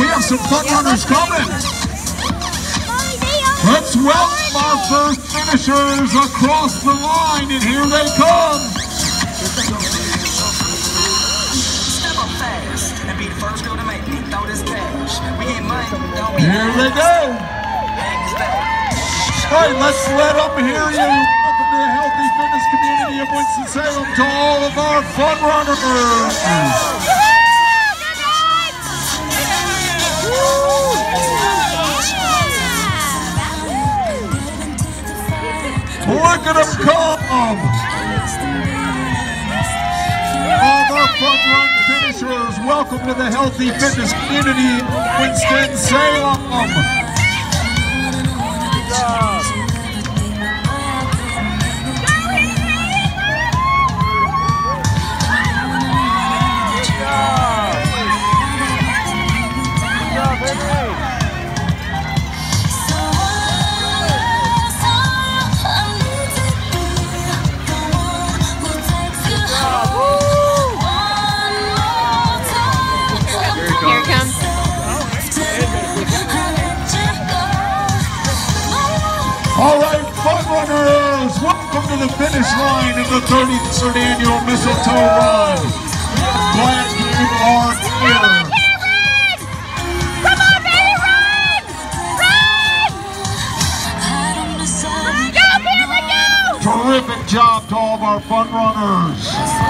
we have some fun runners coming. Let's welcome our first finishers across the line, and here they come. Up Here they go. All right, let's let them hear you. Welcome to the healthy fitness community of Winston-Salem to all of our fun runners. Them come. All fun run finishers, welcome to the healthy fitness community Winston-Salem. All right, front runners, welcome to the finish line in the 33rd annual mistletoe run. Glad you are here. Terrific job to all of our fun runners.